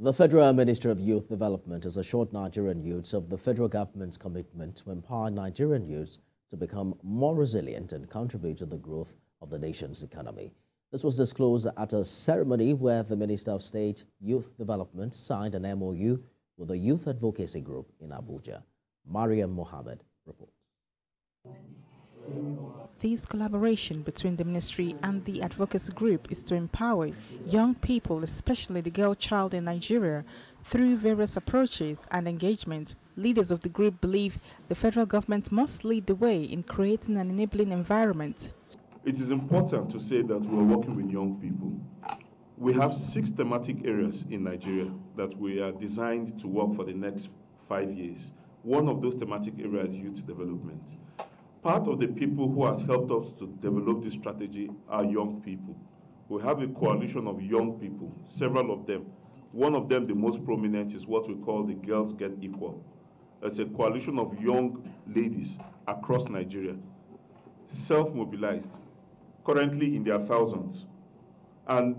The Federal Minister of Youth Development has assured Nigerian youths of the federal government's commitment to empower Nigerian youths to become more resilient and contribute to the growth of the nation's economy. This was disclosed at a ceremony where the Minister of State Youth Development signed an MOU with the Youth Advocacy Group in Abuja. Mariam Mohammed reports. This collaboration between the ministry and the advocacy group is to empower young people, especially the girl child in Nigeria, through various approaches and engagements. Leaders of the group believe the federal government must lead the way in creating an enabling environment. It is important to say that we are working with young people. We have six thematic areas in Nigeria that we are designed to work for the next five years. One of those thematic areas is youth development. Part of the people who has helped us to develop this strategy are young people. We have a coalition of young people, several of them. One of them, the most prominent, is what we call the Girls Get Equal. It's a coalition of young ladies across Nigeria, self-mobilized, currently in their thousands. And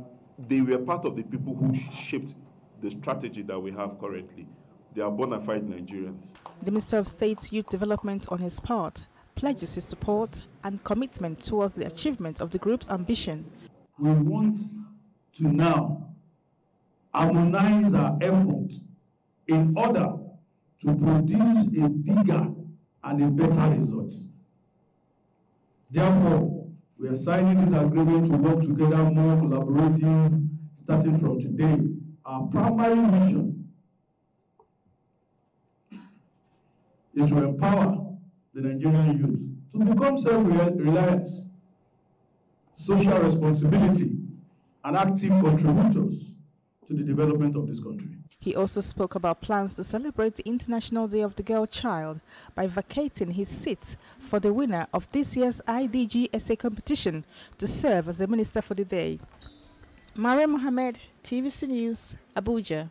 they were part of the people who shaped the strategy that we have currently. They are bona fide Nigerians. The Minister of State's Youth Development, on his part, pledges his support and commitment towards the achievement of the group's ambition. We want to now harmonize our efforts in order to produce a bigger and a better result. Therefore, we are signing this agreement to work together more collaborative starting from today. Our primary mission is to empower the Nigerian youth to become self-reliant, social responsibility, and active contributors to the development of this country. He also spoke about plans to celebrate the International Day of the Girl Child by vacating his seat for the winner of this year's IDG essay competition to serve as the minister for the day. Maria Mohammed, TVC News, Abuja.